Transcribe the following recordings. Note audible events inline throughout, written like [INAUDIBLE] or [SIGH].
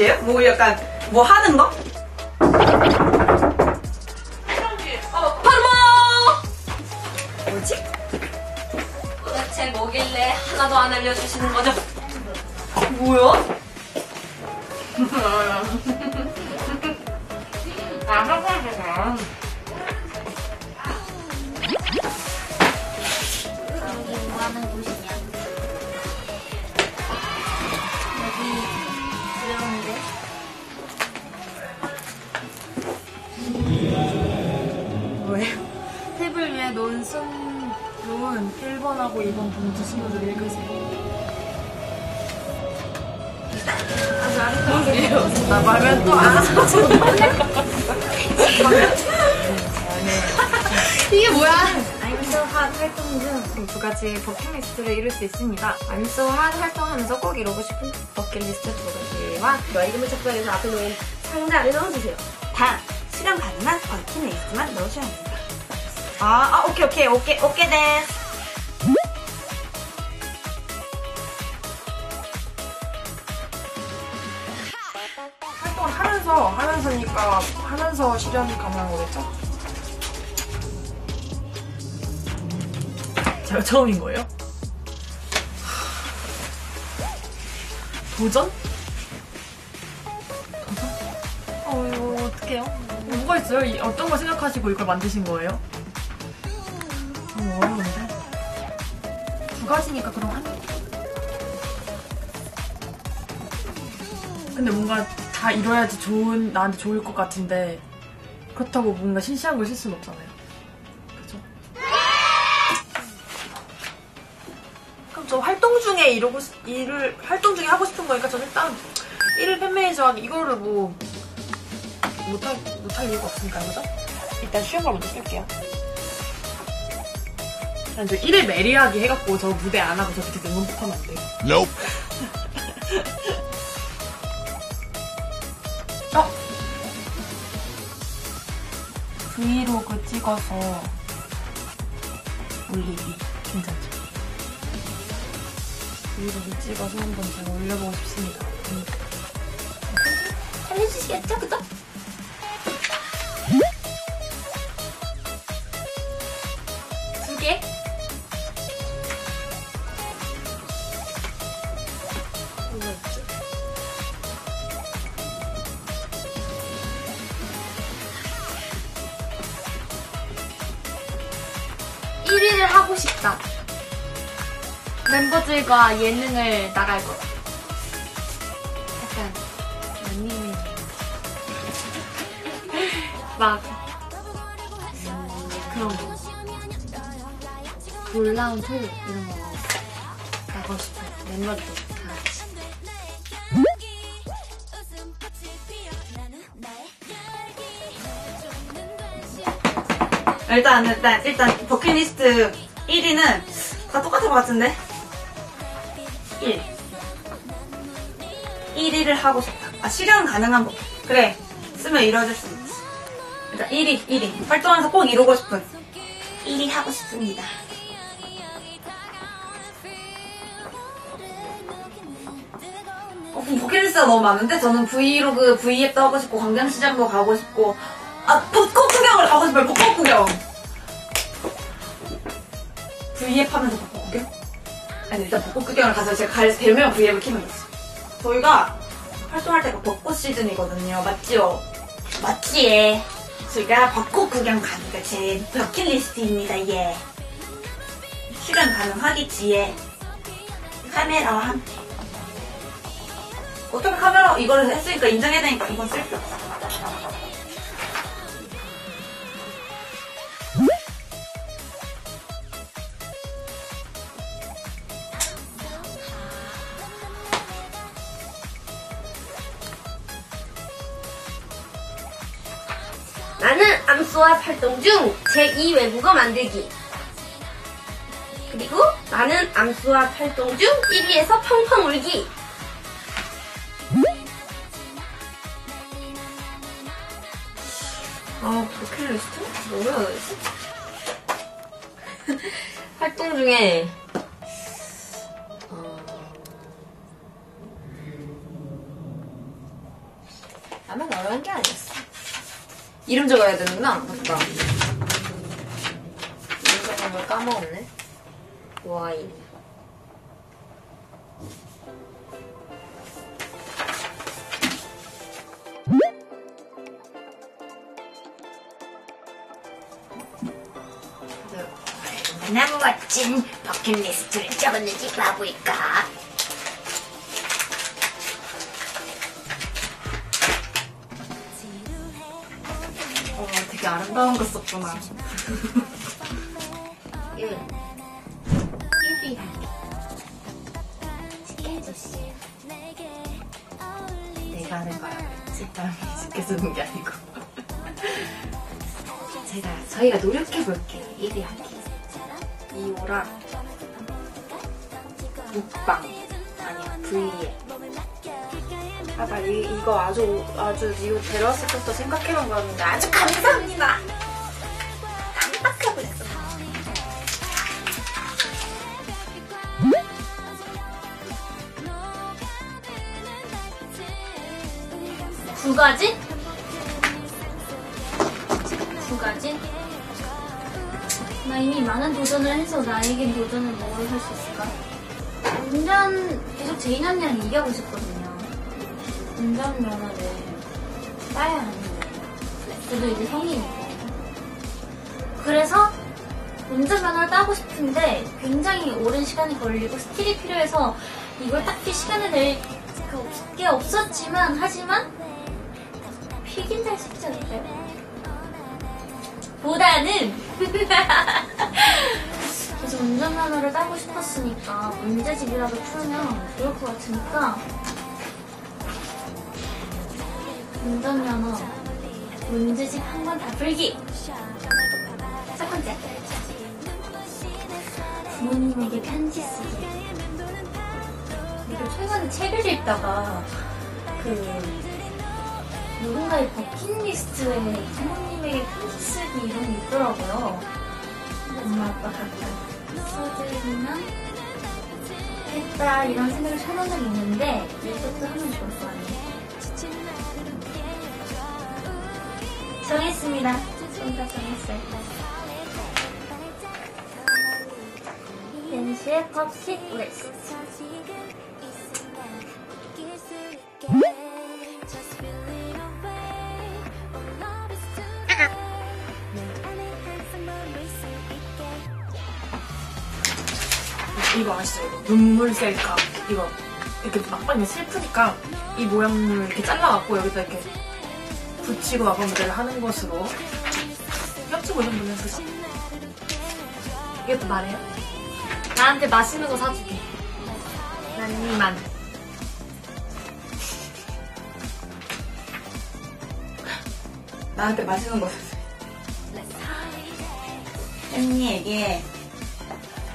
리얼리티예요? 뭐 약간, 뭐 하는 거? 어, 파르마! 뭐지? 도대체 뭐길래 하나도 안 알려주시는 거죠? 뭐야? [LAUGHS] 아, 화장실이 놓은 1번하고 2번 봉투 순으로 읽으세요. 나 말면 또 알아서 [LAUGHS] 이게 뭐야? 핫 활동 중 두 가지 버킷리스트를 이룰 수 있습니다. 핫 활동하면서 꼭 이루고 싶은 버킷리스트 두 가지와 너 이름을 적당해서 앞에 놓은 상자 안에 넣어주세요. 단, 실현 가능한 버킷리스트만 넣으셔야 합니다. 아, 아, 오케이, 오케이, 오케이, 오케이, 데 활동을 하면서, 하면서니까, 하면서 실현 가능한 거겠죠? 제가 처음인 거예요? 도전? 도전? 어, 이거 어떡해요? 뭐가 있어요? 이- 어떤 거 생각하시고 이걸 만드신 거예요? 너무 어려운데? 두 가지니까 그럼 한 근데 뭔가 다 이뤄야지 좋은 나한테 좋을 것 같은데 그렇다고 뭔가 신시한 걸 쓸 수는 없잖아요. 그죠? 그럼 저 활동 중에 이루고 싶- 일을 활동 중에 하고 싶은 거니까 저는 일단 일을 팬매니저 하기 이거를 뭐 못할 못할 이유가 없으니까 그죠? 일단 쉬운 걸 먼저 쓸게요. 일단 저 일을 매리하게 해갖고 저 무대 안 하고 저 밑에 응원법 하면 안 돼요. Nope. [LAUGHS] 브이로그 찍어서 올리기 괜찮죠? 브이로그 찍어서 한번 제가 올려보고 싶습니다. 음. 알려주시겠죠? 그죠? 1위를 하고 싶다. 멤버들과 예능을 나갈 거다. 약간 언니는 막 그런 거. 놀라운 토요 이런 거 나고 싶어요. 멤버들. 일단, 일단, 일단, 버킷리스트 1위는 다 똑같은 것 같은데? 1. 1위를 하고 싶다. 아, 실현 가능한 법. 그래. 쓰면 이루어질 수 있지. 일단 1위, 1위. 활동하면서 꼭 이루고 싶은. 1위 하고 싶습니다. 어, 버킷리스트가 너무 많은데? 저는 브이로그, 브이앱도 하고 싶고, 광장시장도 가고 싶고, 아, 벚꽃 구경을 가고 싶어요, 벚꽃 구경! V앱 하면서 벚꽃 구경? 아니, 일단 벚꽃 구경을 가서 제가 갈, 되면 V앱을 키면 되지. 저희가 활동할 때가 벚꽃 시즌이거든요. 맞지요? 맞지, 예. 저희가 벚꽃 구경 가는 게 제 버킷리스트입니다, 예. 실현 가능하겠지, 예. 카메라와 함께. 어차피 카메라 이거를 했으니까 인정해야 되니까 이건 쓸 필요 없어. 암소와 활동 중 제2 외국어 만들기 그리고 나는 암수와 활동 중 1위에서 펑펑 울기 아 버킷리스트? 뭐야 그랬지? [LAUGHS] 활동 중에 어... 다만 어려운 게 아니었어 이름 적어야 되는구나. 맞다. 이름 적는 걸 까먹었네. 와인. 얼마나 멋진 버킷리스트를 적었는지 봐볼까? 어, 되게 아름다운 거 썼구나. 1. 유비하게 스케주씨 내가 하는 거야. 식당이 쉽게 쓰는 게 아니고. 제가, 저희가 노력해볼게요. 예비하게. 이오랑 묵방 아니야 V에 아, 나 이, 이거 아주 아주 이거 데려왔을 때부터 생각해본 거였는데 아주 감사합니다. 깜빡하고 있어. 두 가지? 두 가지? 나 이미 많은 도전을 해서 나에겐 도전을 뭘할 수 있을까? 운전, 계속 제인 언니랑 얘기하고 싶거든요. 운전면허를 따야 하는데. 저도 이제 성인이고. 그래서 운전면허를 따고 싶은데 굉장히 오랜 시간이 걸리고 스킬이 필요해서 이걸 딱히 시간을 낼게 없었지만, 하지만 피긴 잘 쉽지 않을까요? 보다는 [LAUGHS] 그래서 운전면허를 따고 싶었으니까 문제집이라도 풀면 좋을 것 같으니까 운전면허 문제집 한 번 다 풀기 첫 번째 부모님에게 편지 쓰기 이거 최근에 책을 읽다가 그 누군가의 버킷리스트에 부모님에게 편지 쓰기 이런 게 있더라고요. 엄마 아빠가 써드리면 했다 이런 해본 적이 있는데 이것도 하면 좋을 것 같네요. 정했습니다. 정답 정했어요. 벤시의 버킷리스트. 이거 아시죠? 이거 눈물 셀카. 이거 이렇게 막판에 슬프니까 이 모양을 이렇게 잘라갖고 여기다 이렇게 붙이고 마감 모델을 하는 것으로 겹치고 이런 분은 쓰시. 이것도 말해요? 나한테 맛있는 거 사줄게. 난 이만. 나한테 맛있는 거 샀어요. 햄니에게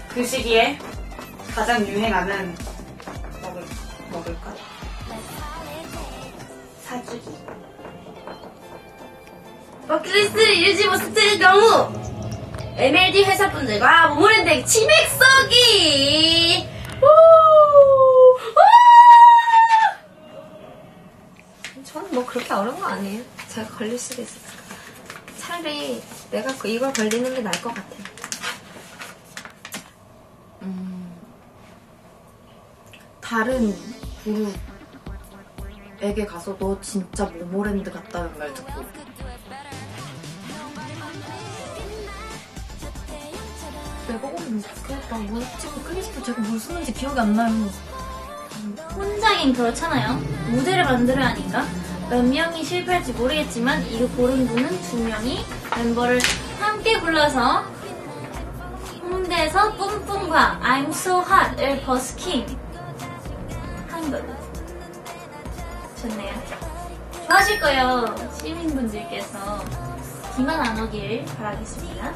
그 시기에 가장 유행하는 먹을, 먹을까? 버킷리스트를 이루지 못했을 경우 MLD 회사분들과 모모랜드 치맥 쏘기 우! 저는 뭐 그렇게 어려운 거 아니에요. 제가 걸릴 수도 있으니까. 차라리 내가 그 이걸 걸리는 게 나을 것 같아요. 다른 그룹에게 가서 너 진짜 모모랜드 같다는 말 듣고 내가 보면 그랬다. 뭐였지? 클리스트 제가 뭘 쓰는지 기억이 안 나요. 혼자긴 그렇잖아요 무대를 만들어야 하니까 몇 명이 실패할지 모르겠지만 이거 고른 분은 두 명이 멤버를 함께 불러서 홍대에서 뿜뿜과 I'm so hot을 버스킹 한 걸로 좋네요 좋아하실 거예요 시민분들께서 기만 안 오길 바라겠습니다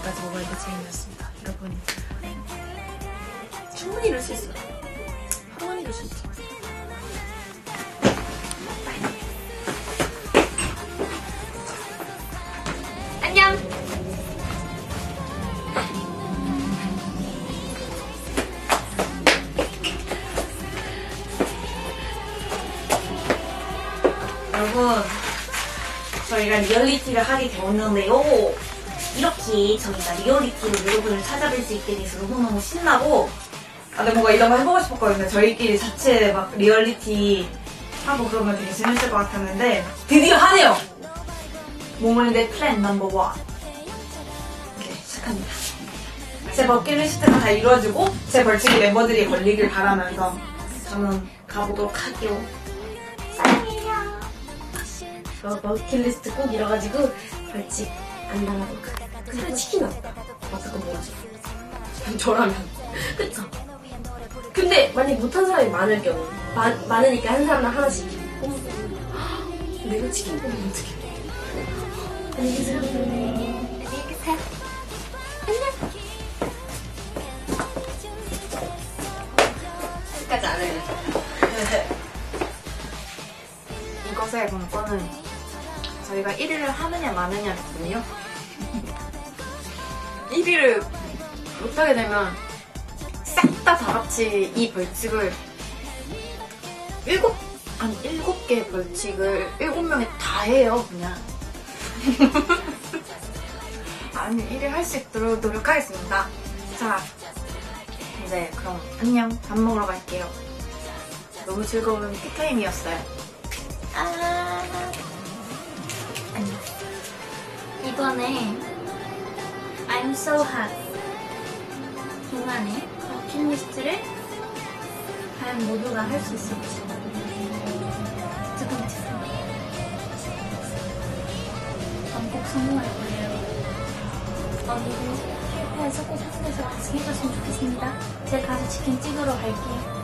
지금까지 모바일드 제인이었습니다. 여러분 충분히 이럴 수 있어요. 한번 이럴 수 있죠. 안녕 여러분 저희가 리얼리티를 하게 되었는데요. 이렇게 저희가 리얼리티로 여러분을 찾아뵐 수 있게 돼서 너무너무 신나고 아, 근데 뭔가 이런 거 해보고 싶었거든요. 저희끼리 자체 막 리얼리티 하고 그러면 되게 재밌을 것 같았는데 드디어 하네요. 모모랜드의 plan number one. 이렇게 시작합니다. 제 버킷리스트가 다 이루어지고 제 벌칙이 멤버들이 걸리길 바라면서 저는 가보도록 할게요. 사랑해요. 어, 버킷리스트 꼭 이뤄가지고 벌칙 안 당하도록 하겠습 근데 치킨 왔다. 건 뭐지? 저라면. 그쵸? 근데 만약 못한 사람이 많을 경우 마, 많으니까 한 사람당 하나씩. 내가 치킨 뽑으면 어떡해 안녕히 계세요 안녕히 계세요 끝까지 안 해요. 이것의 관건은 저희가 1위를 하느냐 마느냐였거든요. 1위를 못하게 되면 싹 다 다 같이 이 벌칙을 일곱 한 일곱 개의 벌칙을 일곱 명이 다 해요 그냥. [LAUGHS] 아니 1위 할 수 있도록 노력하겠습니다. 자 이제 그럼 안녕 밥 먹으러 갈게요. 너무 즐거운 티타임이었어요. 아 이번에 I'm so hot. 동안의 버킷리스트를 과연 모두가 할 수 있을지. 두근두근 전꼭 성공할 거예요. 언니들 실패해서 꼭 한국에서 완승해줬으면 좋겠습니다. 제가 가서 치킨 찍으러 갈게요